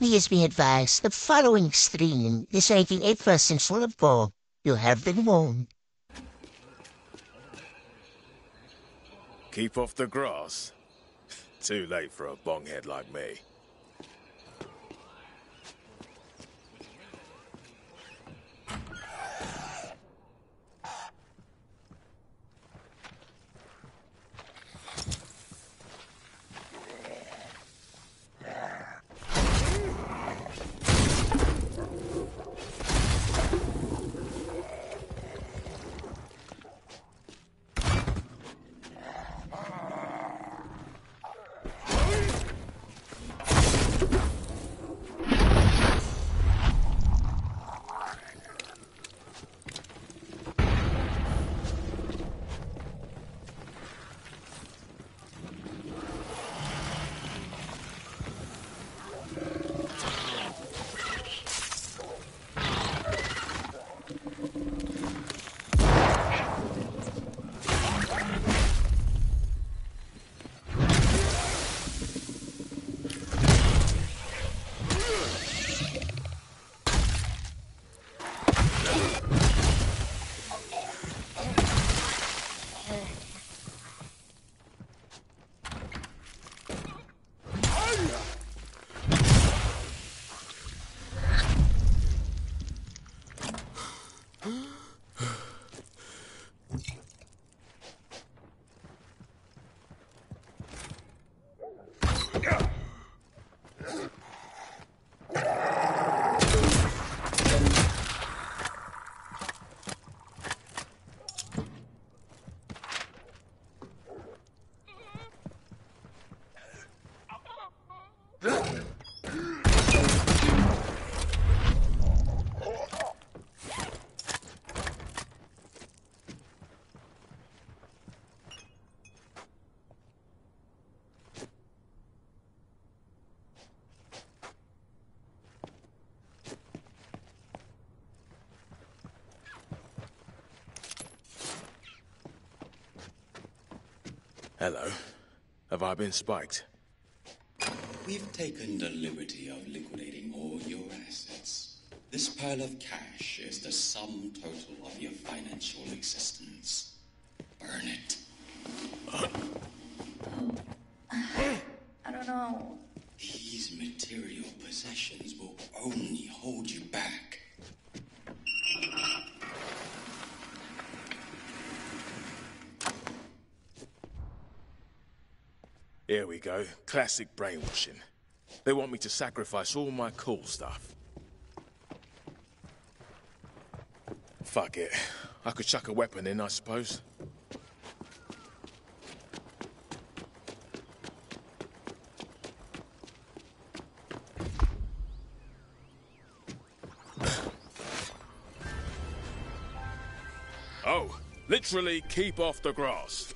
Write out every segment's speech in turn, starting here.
Please be advised, the following stream is 88% sensual. You have been warned. Keep off the grass. Too late for a bonghead like me. Hello. Have I been spiked? We've taken the liberty of liquidating all your assets. This pile of cash is the sum total of your financial existence. Burn it. I don't know. These material possessions will only hold you back. Here we go. Classic brainwashing. They want me to sacrifice all my cool stuff. Fuck it. I could chuck a weapon in, I suppose. Oh, literally keep off the grass.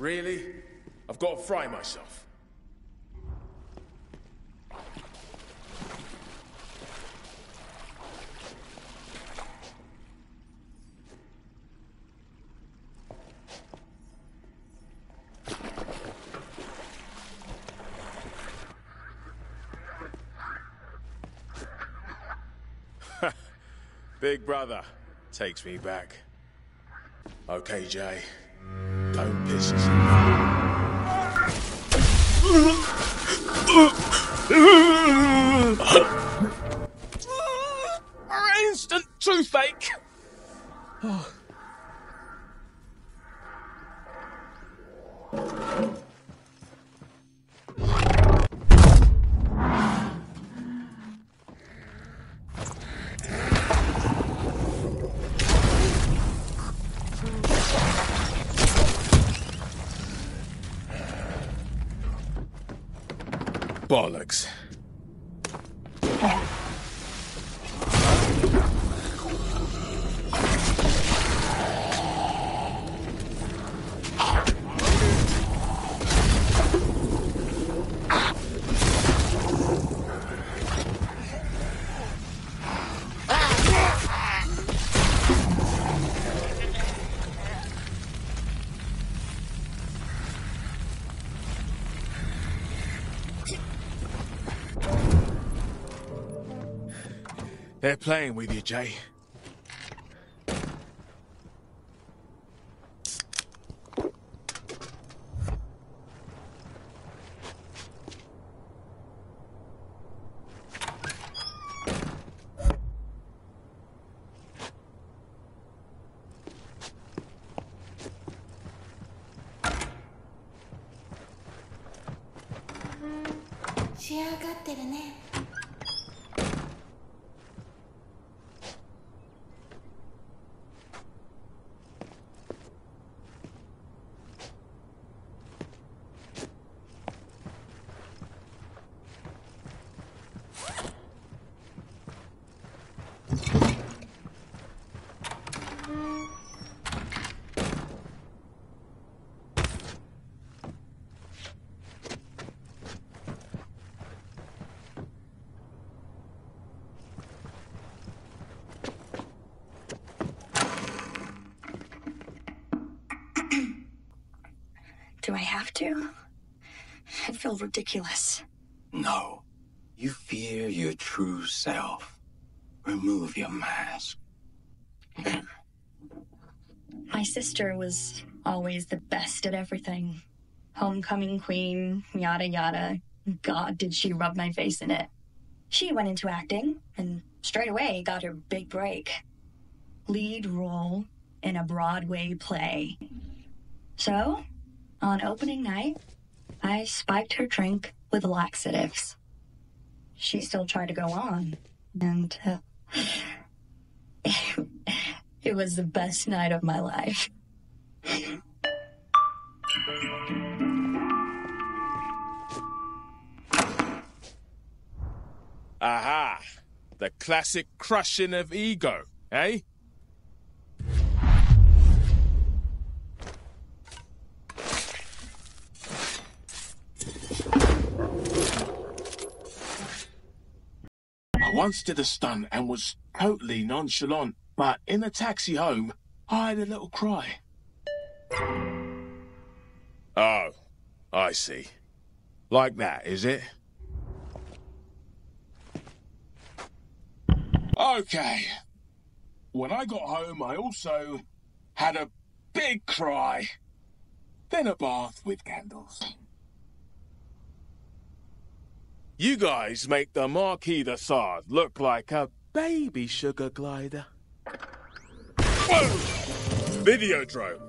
Really? I've got to fry myself. Big brother takes me back. Okay, Jay. Don't piss Instant toothache! Ah. Bollocks. They're playing with you, Jay. "仕上がってるね」 Do I have to? It feels ridiculous. No. You fear your true self. Remove your mask. My sister was always the best at everything. Homecoming queen, yada yada. God, did she rub my face in it. She went into acting and straight away got her big break. Lead role in a Broadway play. So, on opening night, I spiked her drink with laxatives. She still tried to go on, and uh, it was the best night of my life. Aha! The classic crushing of ego, eh? Once did a stunt and was totally nonchalant, but in the taxi home, I had a little cry. Oh, I see. Like that, is it? Okay. When I got home, I also had a big cry, then a bath with candles. You guys make the Marquis de Sade look like a baby sugar glider. Whoa! Videodrome.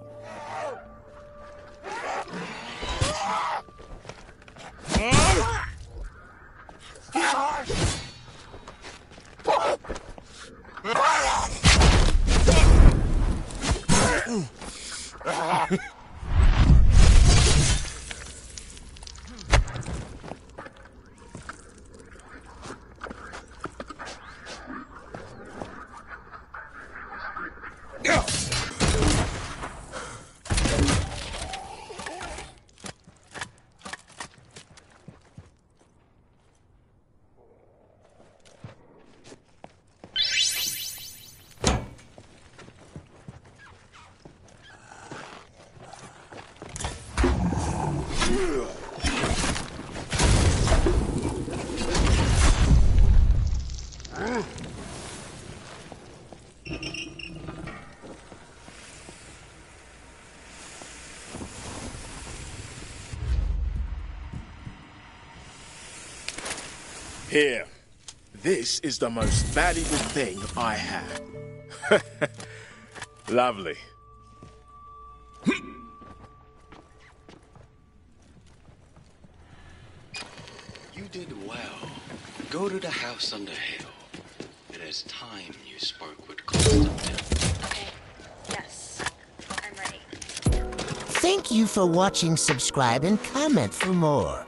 Here. This is the most valuable thing I have. Lovely. You did well. Go to the house on the hill. It is time you spoke with Constantine. Okay. Yes. I'm ready. Thank you for watching, subscribe, and comment for more.